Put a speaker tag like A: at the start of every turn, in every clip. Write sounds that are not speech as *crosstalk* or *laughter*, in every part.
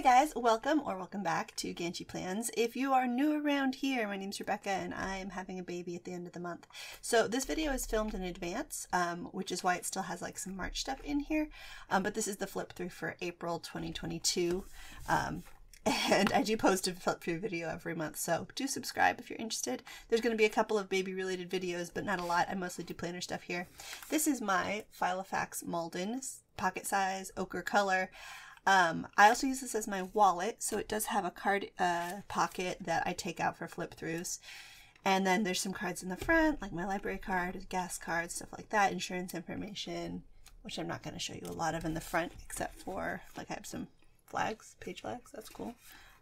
A: Hi guys, welcome or welcome back to Ganchi Plans. If you are new around here, my name's Rebecca and I am having a baby at the end of the month. So this video is filmed in advance, um, which is why it still has like some March stuff in here. Um, but this is the flip through for April 2022. Um, *laughs* and I do post a flip through video every month, so do subscribe if you're interested. There's going to be a couple of baby related videos, but not a lot. I mostly do planner stuff here. This is my Filofax Malden pocket size ochre color. Um, I also use this as my wallet, so it does have a card uh, pocket that I take out for flip throughs. And then there's some cards in the front, like my library card, gas card, stuff like that, insurance information, which I'm not going to show you a lot of in the front, except for like I have some flags, page flags. That's cool.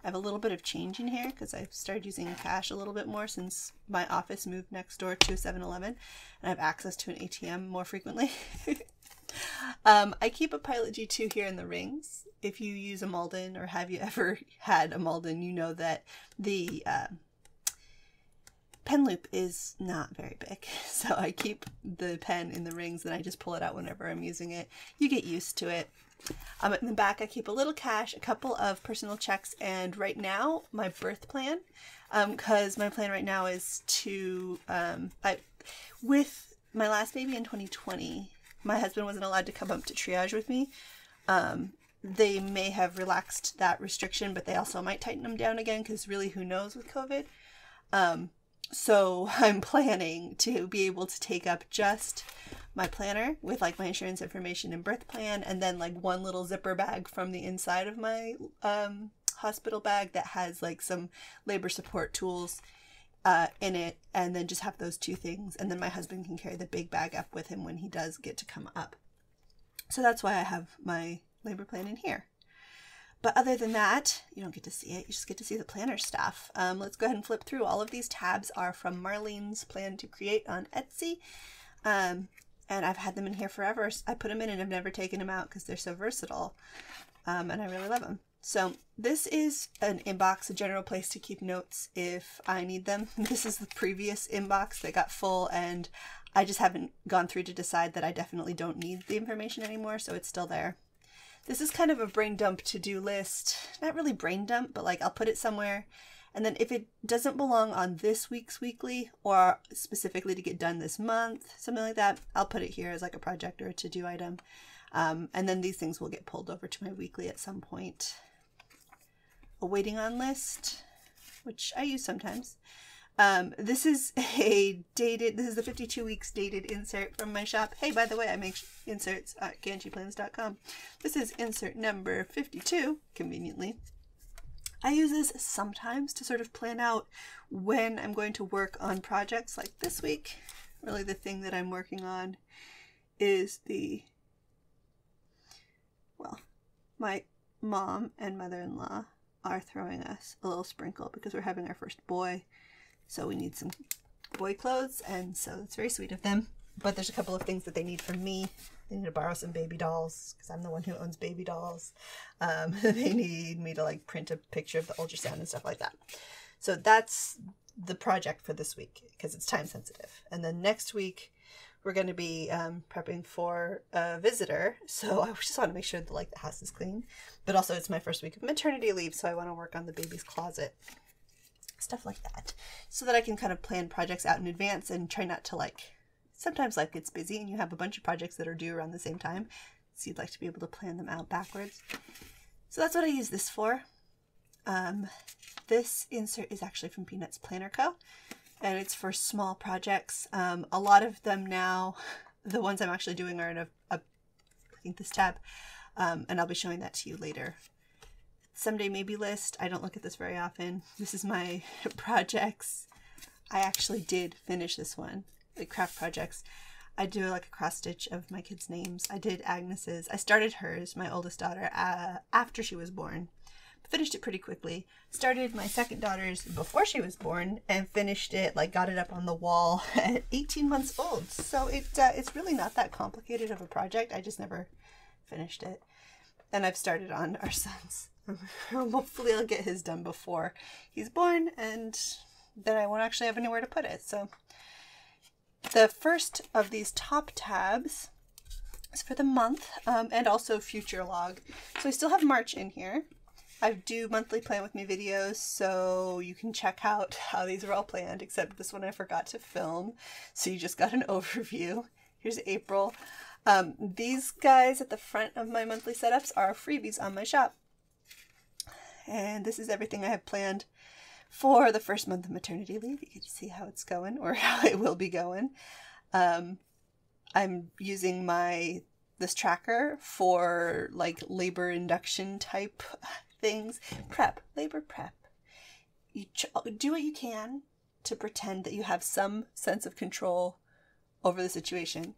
A: I have a little bit of change in here because I've started using cash a little bit more since my office moved next door to 7-Eleven and I have access to an ATM more frequently. *laughs* um, I keep a Pilot G2 here in the rings. If you use a Malden or have you *laughs* ever had a Malden, you know that the uh, pen loop is not very big. *laughs* So I keep the pen in the rings and I just pull it out whenever I'm using it. You get used to it. Um, in the back, I keep a little cash, a couple of personal checks, and right now, my birth plan. Because um, my plan right now is to, um, I, with my last baby in 2020, my husband wasn't allowed to come up to triage with me. Um, they may have relaxed that restriction, but they also might tighten them down again because really, who knows with COVID? Um, so *laughs* I'm planning to be able to take up just my planner with like my insurance information and birth plan, and then like one little zipper bag from the inside of my um, hospital bag that has like some labor support tools uh, in it, and then just have those two things. And then my husband can carry the big bag up with him when he does get to come up. So that's why I have my labor plan in here. But other than that, you don't get to see it. You just get to see the planner stuff. Um, let's go ahead and flip through. All of these tabs are from Marlene's Plan to Create on Etsy. Um, and I've had them in here forever. I put them in and I've never taken them out because they're so versatile. Um, and I really love them. So this is an inbox, a general place to keep notes if I need them. *laughs* This is the previous inbox that got full and I just haven't gone through to decide that I definitely don't need the information anymore, so it's still there. This is kind of a brain dump to-do list. Not really brain dump, but like I'll put it somewhere and then if it doesn't belong on this week's weekly or specifically to get done this month, something like that, I'll put it here as like a project or a to do item. Um, and then these things will get pulled over to my weekly at some point. A waiting on list, which I use sometimes. Um, this is *laughs* a dated, this is the 52 weeks dated insert from my shop. Hey, by the way, I make inserts at ganchiplans.com. This is insert number 52, conveniently. I use this sometimes to sort of plan out when I'm going to work on projects like this week. Really the thing that I'm working on is the, well, my mom and mother-in-law are throwing us a little sprinkle because we're having our first boy. So we need some boy clothes and so it's very sweet of them. But there's a couple of things that they need from me they need to borrow some baby dolls because I'm the one who owns baby dolls. Um, *laughs* they need me to like print a picture of the ultrasound and stuff like that. So that's the project for this week because it's time sensitive. And then next week we're going to be um, prepping for a visitor. So *laughs* I just want to make sure that like the house is clean. But also it's my first week of maternity leave, so I want to work on the baby's closet. Stuff like that. So that I can kind of plan projects out in advance and try not to like sometimes life gets busy and you have a bunch of projects that are due around the same time. So you'd like to be able to plan them out backwards. So that's what I use this for. Um, this insert is actually from Peanuts Planner Co. And it's for small projects. Um, a lot of them now, *laughs* the ones I'm actually doing are in a, a I think this tab. Um, and I'll be showing that to you later. Someday maybe list. I don't look at this very often. *laughs* This is my *laughs* projects. I actually did finish this one like craft projects. I do like a cross stitch of my kids' names. I did Agnes's. I started hers, my oldest daughter, uh, after she was born. Finished it pretty quickly. Started my second daughter's before she was born and finished it, like got it up on the wall *laughs* at 18 months old. So it uh, it's really not that complicated of a project. I just never finished it. And I've started on our *laughs* son's. *laughs* Hopefully I'll get his done before he's born and then I won't actually have anywhere to put it. So the first of these top tabs is for the month um, and also future log. So I still have March in here. I do monthly plan with me videos, so you can check out *laughs* how these are all planned, except this one I forgot to film. So you just got an *laughs* overview. Here's April. Um, these guys at the front of my monthly setups are freebies on my shop. And this is everything I have planned for the first month of maternity leave. You to see how it's going or *laughs* how it will be going. Um, I'm using my this tracker for like labor induction type things. Prep, labor prep. You ch- do what you can to pretend that you have some sense of control over the situation.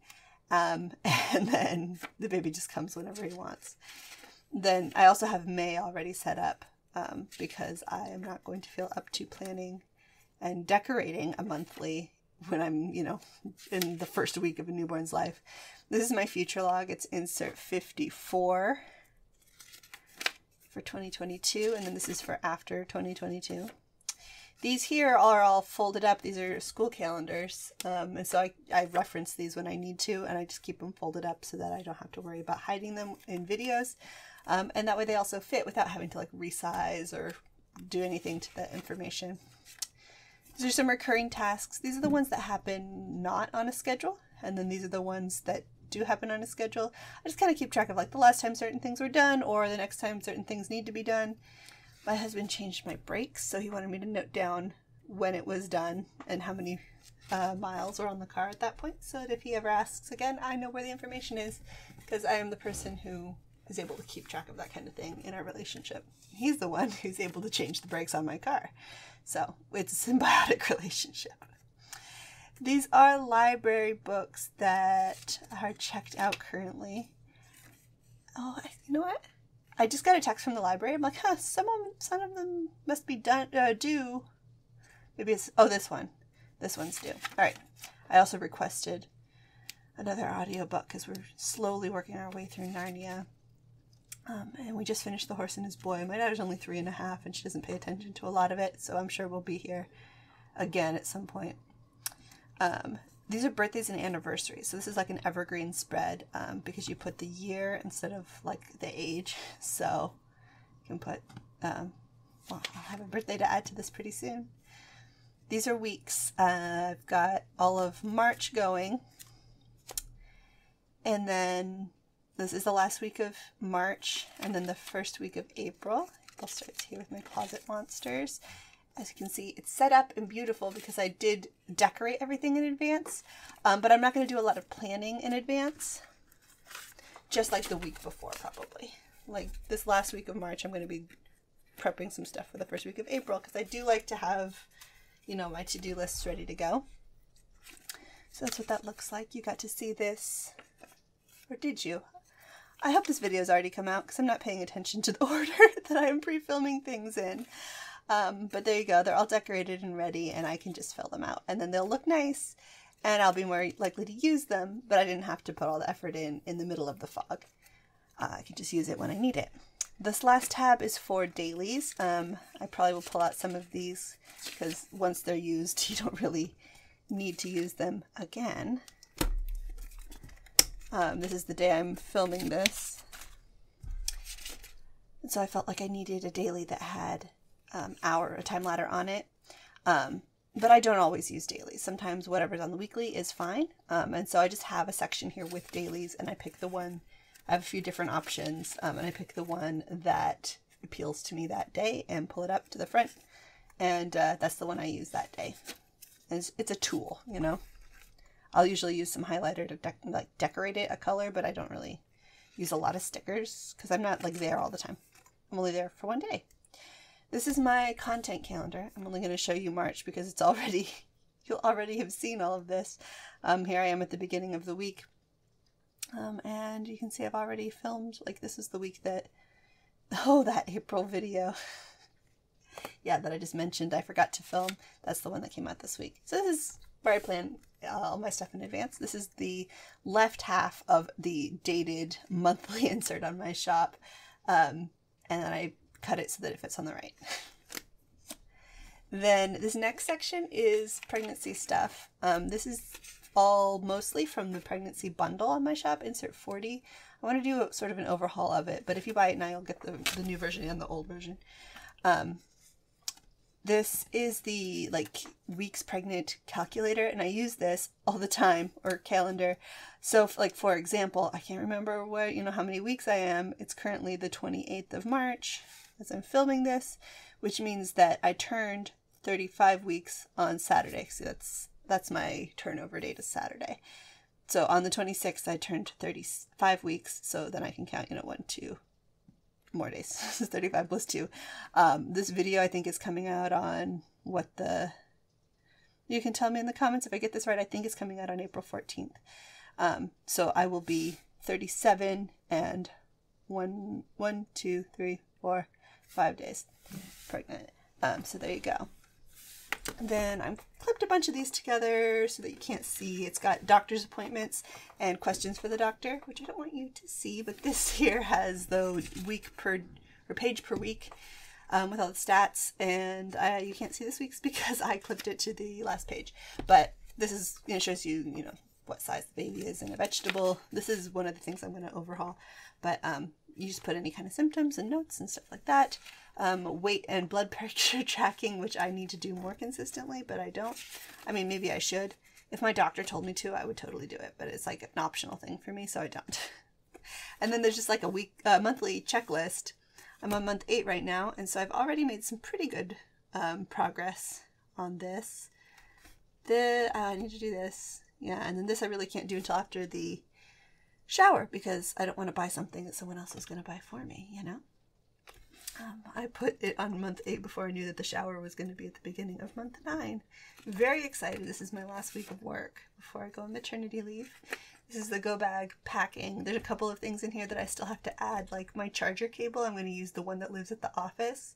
A: Um, *laughs* and then the baby just comes whenever he wants. Then I also have May already set up um, because I am not going to feel up to planning and decorating a monthly when I'm, you know, in the first week of a newborn's life. This is my future log. It's insert 54 for 2022, and then this is for after 2022. These here are all folded up. These are school calendars, um, and so I, I reference these when I need to, and I just keep them folded up so that I don't have to worry about hiding them in videos. Um, and that way they also fit without having to like resize or do anything to the information. These are some recurring tasks. These are the ones that happen not on a schedule, and then these are the ones that do happen on a schedule. I just kind of keep track of like the last time certain things were done or the next time certain things need to be done. My husband changed my brakes, so he wanted me to note down when it was done and how many uh, miles were on the car at that point, so that if he ever asks again, I know where the information is, because I am the person who is able to keep track of that kind of thing in our relationship. He's the one *laughs* who's able to change the brakes on my car. So it's a symbiotic *laughs* relationship. These are library books that are checked out currently. Oh, you know what? I just got a text from the library. I'm like, huh, some of them, some of them must be done uh, due. Maybe it's oh this one, this one's due. All right. I also requested another audiobook because we're slowly working our way through Narnia. Um, and we just finished The Horse and His Boy. My daughter's only three and a half, and she doesn't pay attention to a lot of it, so I'm sure we'll be here again at some point. Um, these are birthdays and anniversaries, so this is like an evergreen spread um, because you put the year instead of like the age. So you can put, um, well, I'll have a birthday to add to this pretty soon. These are weeks. Uh, I've got all of March going, and then this is the last week of March and then the first week of April. April starts here with my closet monsters. As you can see, it's set up and beautiful because I did decorate everything in advance, um, but I'm not going to do a lot of planning in advance, just like the week before probably. Like this last week of March, I'm going to be prepping some stuff for the first week of April because I do like to have, you know, my to-do lists ready to go. So that's what that looks like. You got to see this, or did you? I hope this video has already come out because I'm not paying attention to the *laughs* order that I'm pre-filming things in. Um, but there you go. They're all decorated and ready and I can just fill them out. And then they'll look nice and I'll be more likely to use them, but I didn't have to put all the effort in in the middle of the fog. Uh, I can just use it when I need it. This last tab is for dailies. Um, I probably will pull out some of these because once they're used, *laughs* you don't really need to use them again. Um, this is the day I'm filming this. And so I felt like I needed a daily that had um, hour, a time ladder on it. Um, but I don't always use dailies. Sometimes whatever's on the weekly is fine. Um, and so I just have a section here with dailies and I pick the one, I have a few different options um, and I pick the one that appeals to me that day and pull it up to the front. And uh, that's the one I use that day. It's, it's a tool, you know. I'll usually use some highlighter to de like decorate it a color, but I don't really use a lot of stickers because I'm not like there all the time. I'm only there for one day. This is my content calendar. I'm only going to show you March because it's already, *laughs* you'll already have seen all of this. Um, here I am at the beginning of the week. Um, and you can see I've already filmed, like this is the week that, *laughs* oh, that April video. *laughs* yeah, that I just mentioned, I forgot to film. That's the one that came out this week. So this is where I plan all my stuff in advance. This is the left half of the dated monthly insert on my shop. Um, and then I cut it so that it fits on the right. then this next section is pregnancy stuff. Um, this is all mostly from the pregnancy bundle on my shop, insert 40. I want to do a, sort of an overhaul of it, but if you buy it now, you'll get the, the new version and the old version. Um, this is the like weeks pregnant calculator, and I use this all the time or calendar. So, like for example, I can't remember what you know how many weeks I am. It's currently the 28th of March as I'm filming this, which means that I turned 35 weeks on Saturday. So that's that's my turnover date is Saturday. So on the 26th, I turned 35 weeks. So then I can count, you know, one, two, more days. *laughs* so 35 plus 2. Um, this video I think is coming out on what the... You can tell me in the comments if I get this right. I think it's coming out on April 14th. Um, so I will be 37 and one, one, two, three, four, five days pregnant. Um, so there you go. Then I've clipped a bunch of these together so that you can't see. It's got doctor's appointments and questions for the doctor, which I don't want you to see, but *laughs* this here has the week per or page per week um, with all the stats, and uh, you can't see this week's *laughs* because I clipped it to the last page. But this is you know shows you you know what size the baby is in a vegetable. This is one of the things I'm going to overhaul, but um, you just put any kind of symptoms and notes and stuff like that um, weight and blood *laughs* pressure tracking, which I need to do more consistently, but I don't. I mean, maybe I should. If my doctor told me to, I would totally do it, but it's like an optional thing for me, so I don't. *laughs* and then there's just like a week, uh, monthly checklist. I'm on month eight right now, and so I've already made some pretty good um, progress on this. The uh, I need to do this, yeah, and then this I really can't do until after the shower because I don't want to buy something that someone else is going to buy for me, you know. Um, I put it on month eight before I knew that the shower was going to be at the beginning of month nine. Very excited. This is my last week of work before I go on maternity leave. This is the go bag packing. There's a couple of things in here that I still have to add, like my charger cable. I'm going to use the one that lives at the office.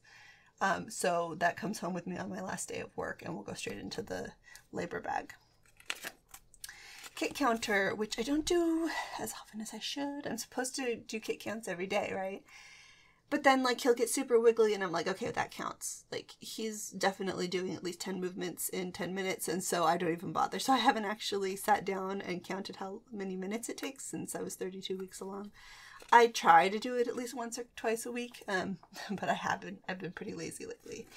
A: Um, so that comes home with me on my last day of work and we'll go straight into the labor bag. Kick counter, which I don't do as often as I should. I'm supposed to do kick counts every day, right? But then like he'll get super wiggly and I'm like, okay, that counts. Like he's definitely doing at least 10 movements in 10 minutes and so I don't even bother. So I haven't actually sat down and counted how many minutes it takes since I was 32 weeks along. I try to do it at least once or twice a week, um, *laughs* but I haven't. I've been pretty lazy lately.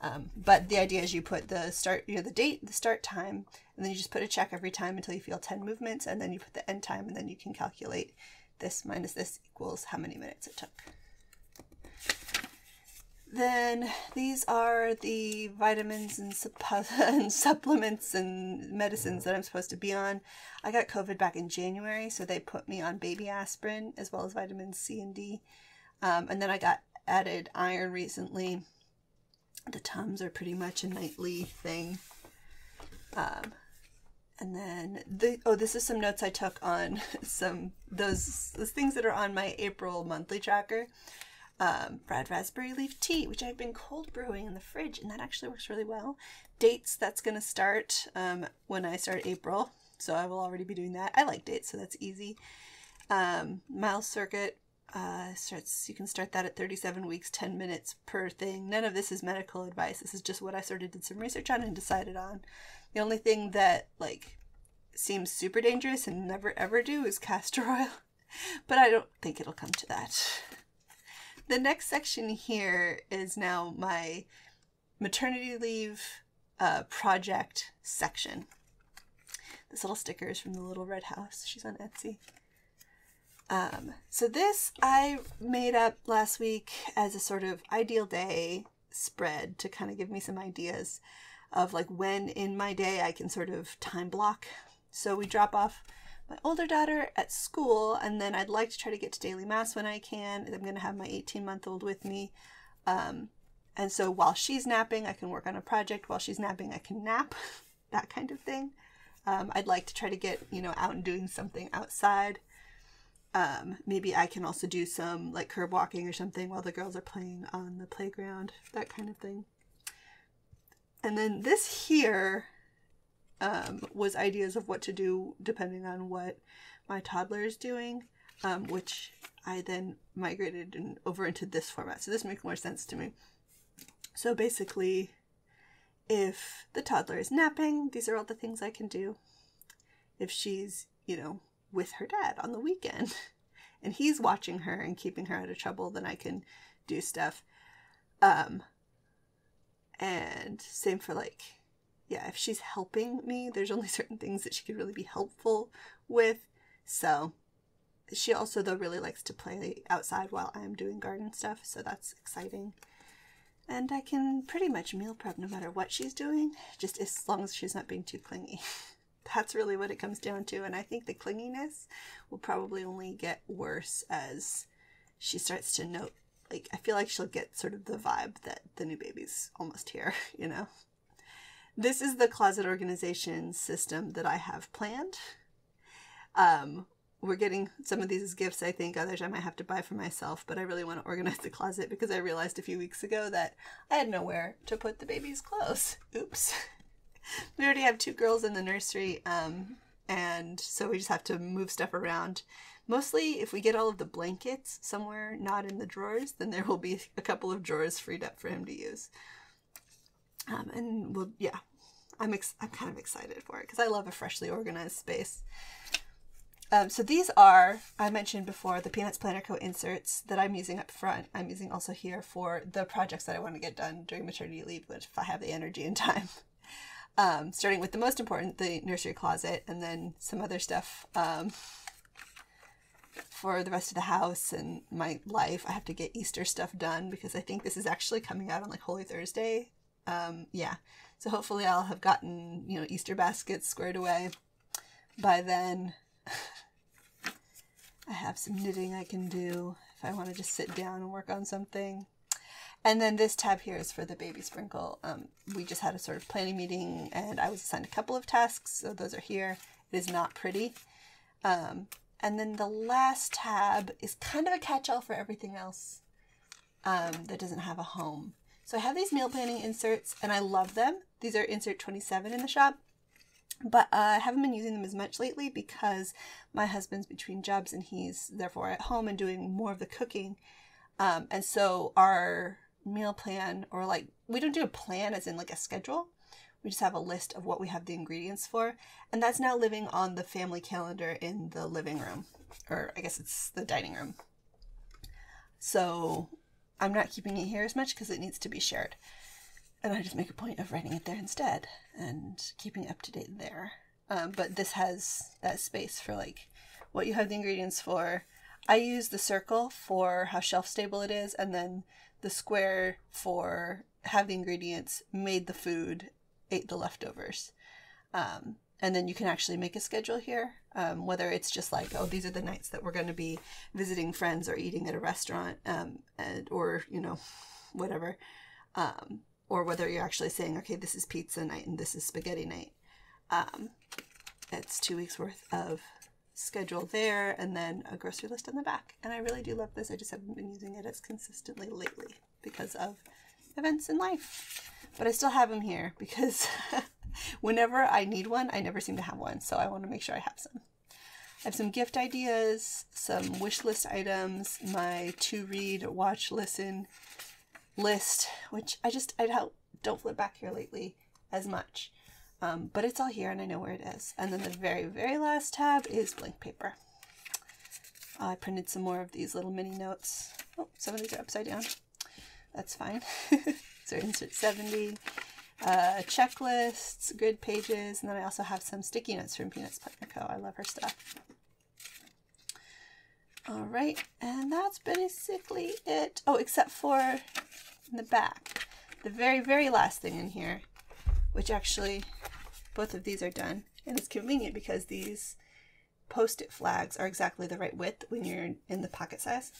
A: Um, but the idea is you put the start, you know, the date, the start time, and then you just put a check every time until you feel 10 movements, and then you put the end time, and then you can calculate this minus this equals how many minutes it took. Then these are the vitamins and, *laughs* and, supplements and medicines that I'm supposed to be on. I got COVID back in January, so they put me on baby aspirin as well as vitamins C and D. Um, and then I got added iron recently. The Tums are pretty much a nightly thing. Um, and then the oh, this is some notes I took on *laughs* some those those things that are on my April monthly tracker um, red raspberry leaf tea, which I've been cold brewing in the fridge, and that actually works really well. Dates, that's going to start um, when I start April, so I will already be doing that. I like dates, so that's easy. Um, Miles circuit uh, starts. You can start that at 37 weeks, 10 minutes per thing. None of this is medical advice. This is just what I sort of did some research on and decided on. The only thing that like seems super dangerous and never ever do is castor oil, *laughs* but I don't think it'll come to that the next section here is now my maternity leave uh, project section. This little sticker is from the Little Red House. She's on Etsy. Um, so this I made up last week as a sort of ideal day spread to kind of give me some ideas of like when in my day I can sort of time block. So we drop off my older daughter at school, and then I'd like to try to get to daily mass when I can. I'm going to have my 18 month old with me. Um, and so while she's napping, I can work on a project. While she's napping, I can nap, *laughs* that kind of thing. Um, I'd like to try to get, you know, out and doing something outside. Um, maybe I can also do some like curb walking or something while the girls are playing on the playground, that kind of thing. And then this here um, was ideas of what to do depending on what my toddler is doing, um, which I then migrated in, over into this format. So this makes more sense to me. So basically, if the toddler is napping, these are all the things I can do. if she's, you know, with her dad on the weekend *laughs* and he's watching her and keeping her out of trouble, then I can do stuff. Um, and same for like, yeah, if she's helping me, there's only *laughs* certain things that she could really be helpful with. So she also though really likes to play outside while I'm doing garden stuff, so that's exciting. And I can pretty much meal prep no matter what she's doing, just as long as she's not being too clingy. *laughs* That's really what it comes down to, and I think the clinginess will probably only get worse as she starts to note like I feel like she'll get sort of the vibe that the new baby's almost here, *laughs* you know. This is the closet organization system that I have planned. Um, we're getting some of these as gifts, I think. Others I might have to buy for myself, but I really want to organize the closet because I realized a few weeks ago that I had nowhere to put the baby's clothes. Oops. *laughs* *laughs* we already have two girls in the nursery, um, and so we just have to move stuff around. Mostly, if we get all of the blankets somewhere not in the drawers, then there will be a couple of drawers freed up for him to use. Um, and we'll, yeah, I'm I'm kind of excited for it because I love a freshly organized space. Um, so these are, I mentioned before, the Peanuts Planner Co. inserts that I'm using up front. I'm using also here for the projects that I want to get done during maternity leave, which if I have the energy and *laughs* time. Um, starting with the most important, the nursery closet, and then some other stuff um, for the rest of the house and my life. I have to get Easter stuff done because I think this is actually coming out on like Holy Thursday. Um, yeah, so hopefully I'll have gotten, you know, Easter baskets squared away by then. *sighs* I have some knitting I can do if I want to just sit down and work on something. And then this tab here is for the baby sprinkle. Um, we just had a sort of planning meeting and I was assigned a couple of tasks, so those are here. It is not pretty. Um, and then the last tab is kind of a catch-all for everything else um, that doesn't have a home. So I have these meal planning inserts and I love them. These are insert 27 in the shop but uh, I haven't been using them as much lately because my husband's between jobs and he's therefore at home and doing more of the cooking. Um, and so our meal plan, or like, we don't do a plan as in like a schedule. We just have a list of what we have the ingredients for. And that's now living on the family calendar in the living room, or I guess it's the dining room. So I'm not keeping it here as much because it needs to be shared and I just make a point of writing it there instead and keeping it up to date there. Um, but this has that space for like what you have the ingredients for. I use the circle for how shelf stable it is, and then the square for have the ingredients, made the food, ate the leftovers. Um, and then you can actually make a schedule here, um, whether it's just like, oh, these are the nights that we're going to be visiting friends or eating at a restaurant, um, and or you know, whatever. Um, or whether you're actually saying, okay, this is pizza night and this is spaghetti night. Um, it's two weeks worth of schedule there and then a grocery list on the back. And I really do love this. I just haven't been using it as consistently lately because of events in life. But I still have them here because *laughs* whenever I need one, I never seem to have one. So I want to make sure I have some. I have some gift ideas, some wish list items, my to read, watch, listen, list, which I just I don't flip back here lately as much. Um, but it's all here and I know where it is. And then the very, very last tab is blank paper. I printed some more of these little mini notes. Oh, some of these are upside down. That's fine. *laughs* so insert 70, uh, checklists, grid pages, and then I also have some sticky notes from Peanuts Planner Co. I love her stuff. All right, and that's basically it. Oh, except for in the back. The very, very last thing in here, which actually both of these are done. And it's convenient because these post-it flags are exactly the right width when you're in the pocket size.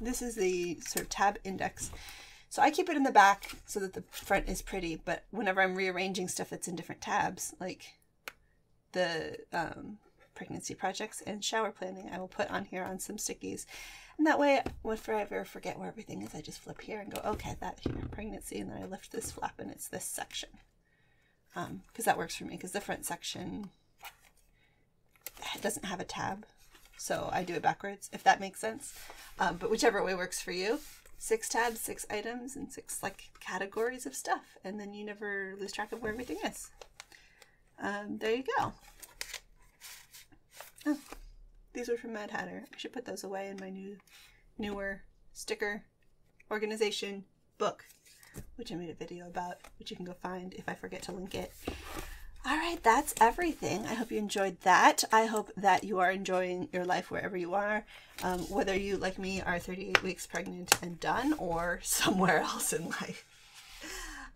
A: This is the sort of tab index. So I keep it in the back so that the front is pretty, but whenever I'm rearranging stuff that's in different tabs, like the um, pregnancy projects and shower planning, I will put on here on some stickies. And that way, if I ever forget where everything is, I just flip here and go, okay, that here, pregnancy, and then I lift this flap and it's this section. Because um, that works for me, because the front section doesn't have a tab. So I do it backwards, if that makes sense. Um, but whichever way works for you. Six tabs, six items, and six like categories of stuff. And then you never lose track of where everything is. Um, there you go. Oh, These were from Mad Hatter. I should put those away in my new, newer sticker organization book, which I made a video about, which you can go find if I forget to link it. All right, that's everything. I hope you enjoyed that. I hope that you are enjoying your life wherever you are, um, whether you, like me, are 38 weeks pregnant and done or *laughs* somewhere else in life.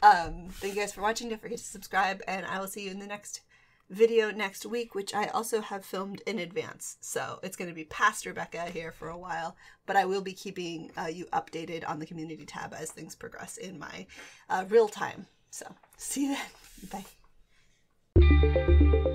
A: Um, thank you guys for watching. Don't forget to subscribe, and I will see you in the next video next week, which I also have filmed in advance. So it's going to be past Rebecca here for a while, but I will be keeping uh, you updated on the community tab as things progress in my uh, real time. So see you then. *laughs* Bye.